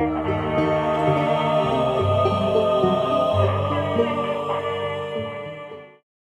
Gracias.